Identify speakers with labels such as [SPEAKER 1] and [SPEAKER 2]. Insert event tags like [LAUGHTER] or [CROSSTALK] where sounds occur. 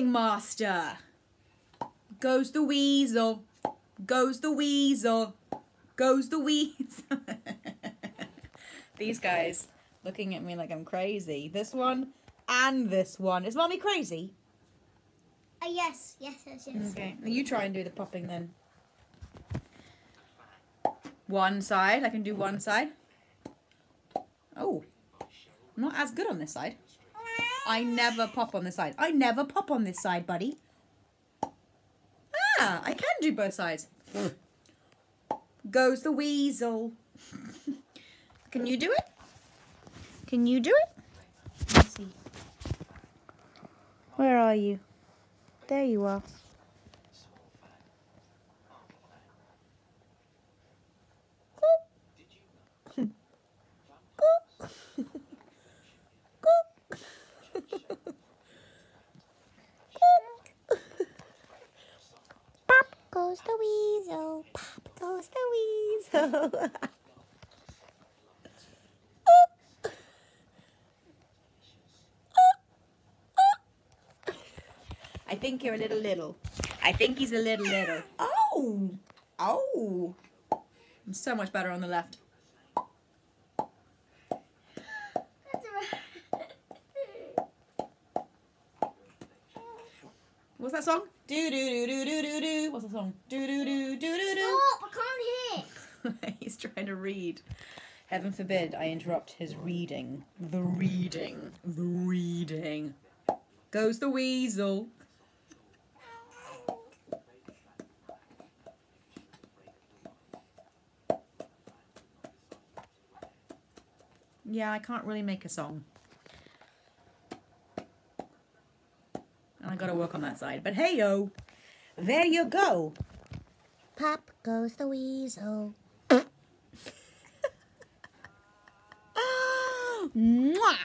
[SPEAKER 1] master. Goes the weasel. Goes the weasel. Goes the weasel. [LAUGHS] These guys looking at me like I'm crazy. This one and this one. Is mommy crazy?
[SPEAKER 2] Uh, yes, yes, yes, yes.
[SPEAKER 1] Okay. You try and do the popping then. One side. I can do one side. Oh. I'm not as good on this side. I never pop on this side. I never pop on this side, buddy. Ah, I can do both sides. Goes the weasel. can you do it? Can you do it? Where are you? There you are.
[SPEAKER 2] Goes the weasel. Pop goes the weasel. [LAUGHS]
[SPEAKER 1] I think you're a little little. I think he's a little little. Oh! Oh! I'm so much better on the left. What's that song? Do do do do do do do. What's the song? Do do do do do do.
[SPEAKER 2] Stop! I can't hear. [LAUGHS]
[SPEAKER 1] He's trying to read. Heaven forbid I interrupt his reading. The reading. The reading. Goes the weasel. Yeah, I can't really make a song. I gotta work on that side. But hey yo, there you go.
[SPEAKER 2] Pop goes the weasel. [LAUGHS]
[SPEAKER 1] Mwah!